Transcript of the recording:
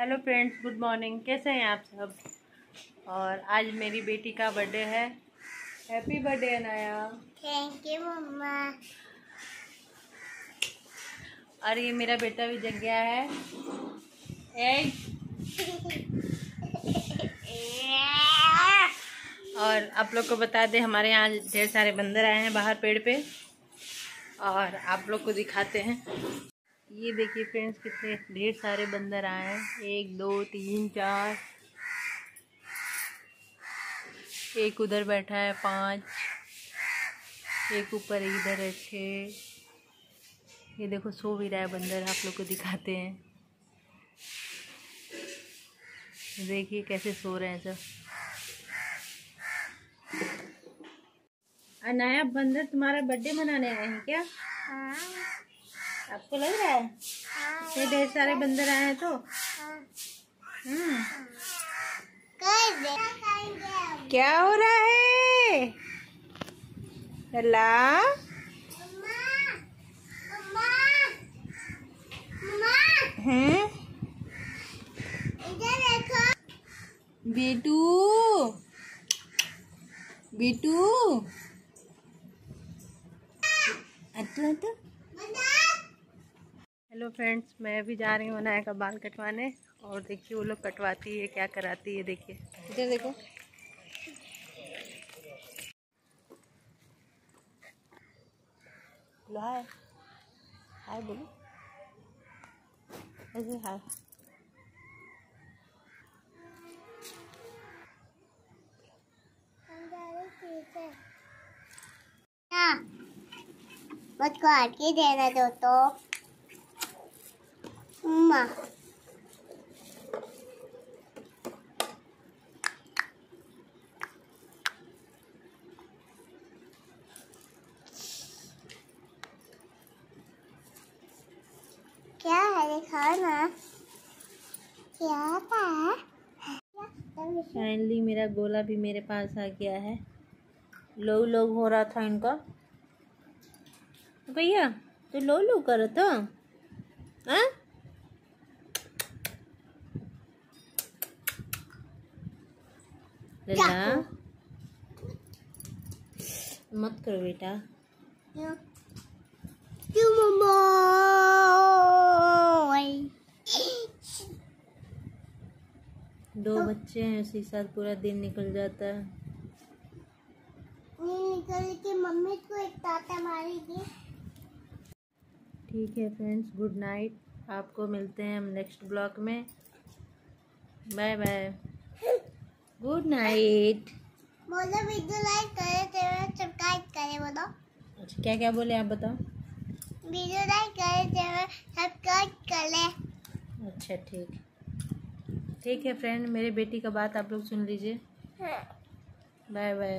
Hello friends good morning कैसे हैं आप सब? और आज मेरी बेटी का बर्थडे है। Happy birthday Anaya thank you मम्मा और ये मेरा बेटा भी जग गया है। और आप लोग को बता दें हमारे यहाँ ढेर सारे बंदर आए हैं बाहर पेड़ पे। और आप लोग को दिखाते हैं। ये देखिए फ्रेंड्स, कितने ढेर सारे बंदर आए हैं। एक, दो, तीन, चार। एक उधर बैठा है, पाँच। एक ऊपर, इधर है छः ये देखो, सो भी रहा है बंदर, आप लोग को दिखाते हैं। देखिए कैसे सो रहे हैं सब। अनाया बंदर, तुम्हारा बर्थडे मनाने आए हैं क्या? हाँ। आपको लग रहा है? इतने ढेर सारे बंदर आए हैं तो? हम्म। क्या हो रहा है? लला हैं? बेटू? बेटू? अटू हेलो फ्रेंड्स मैं अभी जा रही हूँ अनाया का बाल कटवाने और देखिए वो लोग कटवाती है क्या कराती है देखिए। इधर देखो। लो हाय। हाय बोलो। ऐसे हाय। हाँ मुझको आके देना दो तो क्या है दिखाओ ना क्या था फाइनली मेरा गोला भी मेरे पास आ गया है। लो लो, हो रहा था इनका। भैया तो लो लो करो था हाँ? लला मत करो बेटा क्यों क्यों मम्मा दो बच्चे हैं उसी साथ पूरा दिन निकल जाता है निकल के मम्मी को एक ताता मारेगी ठीक है फ्रेंड्स गुड नाइट आपको मिलते हैं हम नेक्स्ट ब्लॉग में. बाय बाय गुड नाइट बोलो वीडियो लाइक करें चैनल सब्सक्राइब करे बोलो। अच्छा क्या क्या बोले आप बताओ? वीडियो लाइक करे चैनल सब्सक्राइब कर। ले अच्छा ठीक। ठीक है फ्रेंड मेरे बेटी का बात आप लोग सुन लीजिए। हाँ। Bye bye